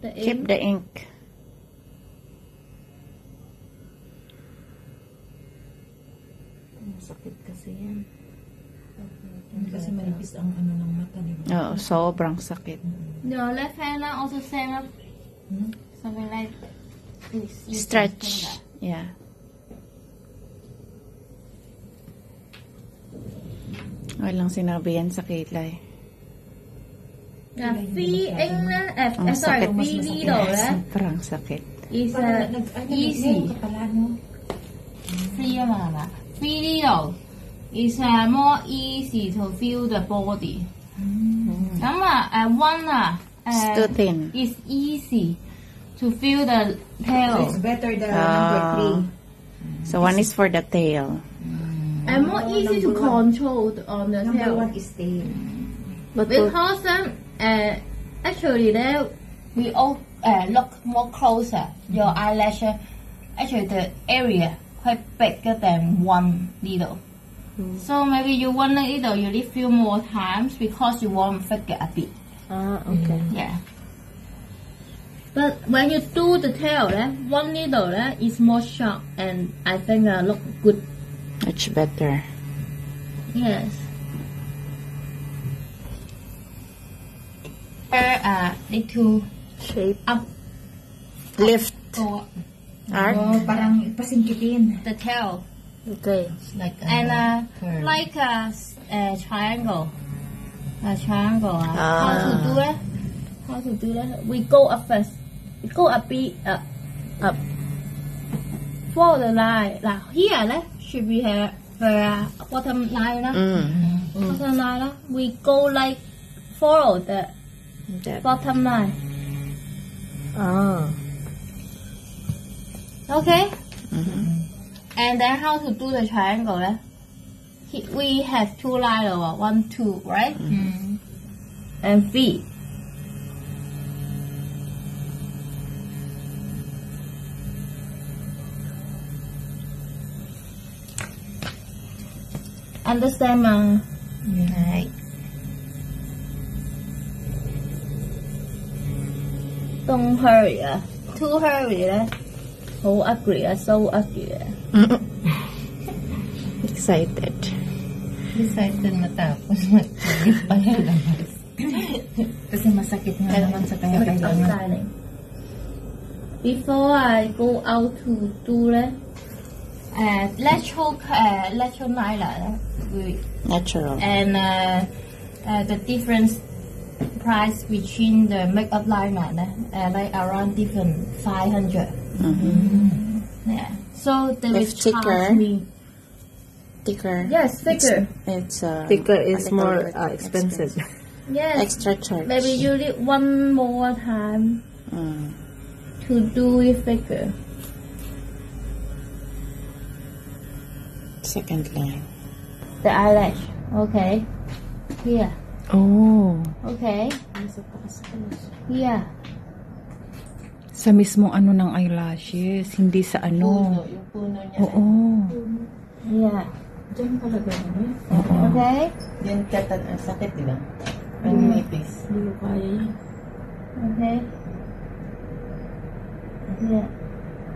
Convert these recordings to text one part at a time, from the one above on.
the ink. Keep the ink. Sakit kasi yan. Kasi manipis ang ano ng mata ni Oo, sobrang sakit. Your left hand ah, also same up. Hmm? Something like this. You Stretch. Yeah. Walang sinabi yan sa Kaylay. The free ink na, eh, Ang eh, sorry, sakit. free needle eh, Sobrang sakit. is Parang uh, nag, ano, easy. ka pala, no? Free 啊嘛系嘛？Free needle is uh, more easy to feel the body。咁啊诶 one 啊 It's too 诶 thin. is easy to feel the So tail it's better the Ah. number three. So one is for the tail. and more easy to number one. control on the Number tail. one is tail. But for, Because um, uh, actually there we all uh, look more closer. Your eyelash actually the area quite bigger than one needle. So maybe you one needle you need few more times because you want to figure a bit. Ah, okay. Yeah. But when you do the tail, eh, one needle eh, is more sharp and I think uh, look good. much better. Yes. Uh, uh, need to Shape. up Lift. up Arc. Oh, parang pasingkitin. the tail Okay. Like, and uh, curve. like a triangle. A triangle. Uh, How to Ah. do it? How to do that? We go up first. We go a bit up, up. Follow the line. Like here, eh, should be here the bottom line. lah. Mm. Bottom line. lah. We go like follow the. Bottom line. Ah. Okay. Mhm. And then how to do the triangle? Eh? We have two lines over one, two, right? Mm. And three. Understand, ma? Right. Don't hurry, ah. Too hurry, eh? So ugly, ah. So ugly, eh? Excited. Excited matapos. Magkakit pa lalabas. Kasi masakit nga naman sa kanya kailangan. Before I go out to do that, uh, lateral, uh, lateral liner, we Natural. and uh, uh, the difference price between the makeup liner uh, like around different 500 Mhm. yeah so they will If thicker? charge me Thicker. yes thicker It's uh, Thicker what is they call more uh, expensive. yes Extra charge. maybe you need one more time Mm. to do it thicker Second line. the eyelash okay here Oh. okay here Sa mismong ano ng eyelashes, hindi sa ano. Yung puno niya. Oo. here Diyan talaga naman. okay Yan katan ang sakit, di ba? Ang nipis. Hindi ko kaya yan. okay here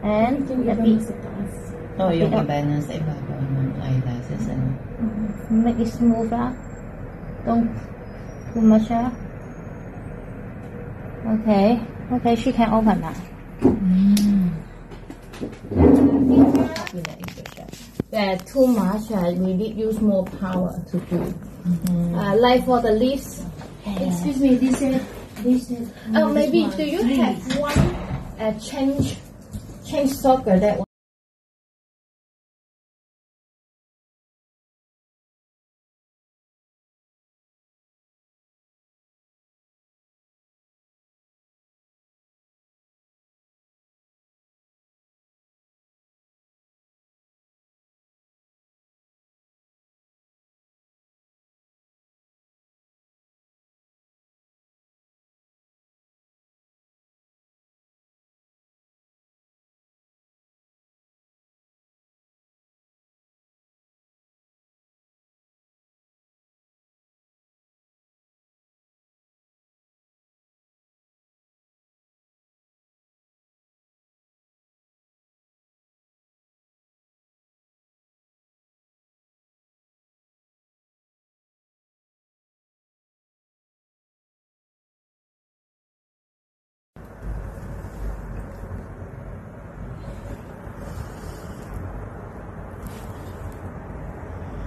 and Yung iba nasa taas. Oh, yung iba na sa ibabaw ng eyelashes. Ano? make it smoother. Don't too much. ah. Okay. Okay, she can open now. Uh, too much. Uh, we need use more power to do. Uh, like for the lips. Excuse me. This is this is. Oh, maybe do you have one uh, change change soccer that one?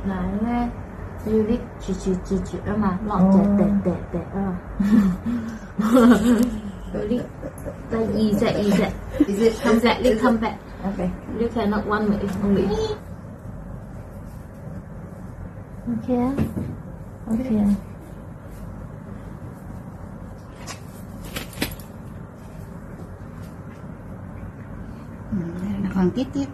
埋咧，要啲绝绝绝绝啊嘛，落只滴滴滴啊。嗰啲第二只二只 Is it come back, you come back. Okay. You cannot one way only. Okay 啊，OK 啊。Hmm, Nakang titip.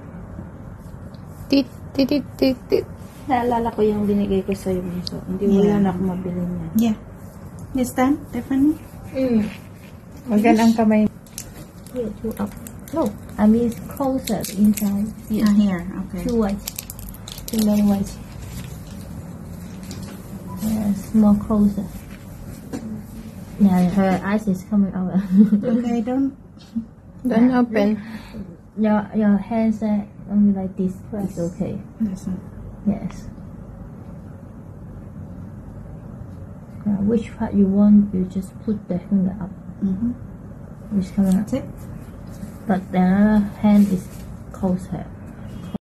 Tit, tit, tit, tit, tit. Naalala ko yung binigay ko sa'yo, Miso. Hindi wala na akong mabili niya. Yeah. This time, Tiffany? Mm. Magan ang kamay. Here, two up. No, I mean closer inside. Here, Ah, here. Okay. two white. Too many white. Yes, more closer. Yeah, her eyes is coming out. Okay, don't. Don't open. your your hands are only like this. It's okay. One. Yes. Uh, which part you want, you just put the finger up. Mm-hmm. Which coming up. But the other hand is closer.